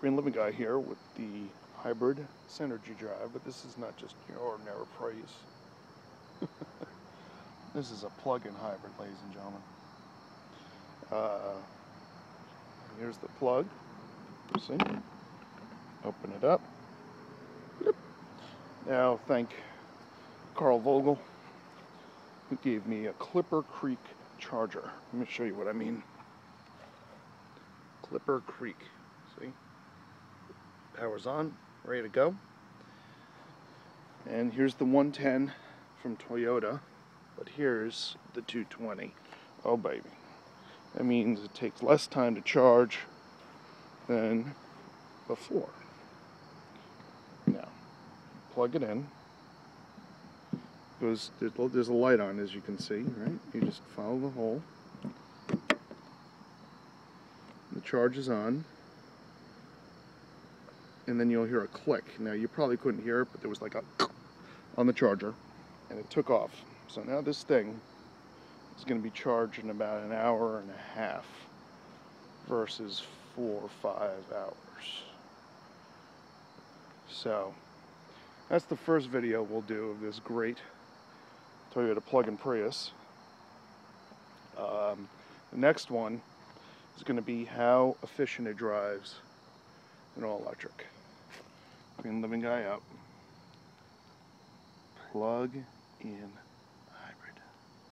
Green Living Guy here with the hybrid Synergy drive, but this is not just your ordinary Prius. this is a plug-in hybrid, ladies and gentlemen. Uh, here's the plug. See? Open it up. Yep. Now thank Carl Vogel who gave me a Clipper Creek charger. Let me show you what I mean. Clipper Creek. See? Power's on, ready to go. And here's the 110 from Toyota, but here's the 220. Oh baby. That means it takes less time to charge than before. Now, plug it in. Goes, there's a light on as you can see, right? You just follow the hole. The charge is on. And then you'll hear a click. Now you probably couldn't hear it, but there was like a on the charger and it took off. So now this thing is going to be charged in about an hour and a half versus four or five hours. So that's the first video we'll do of this great Toyota plug-in Prius. Um, the next one is going to be how efficient it drives in all electric. the Living Guy up. Plug in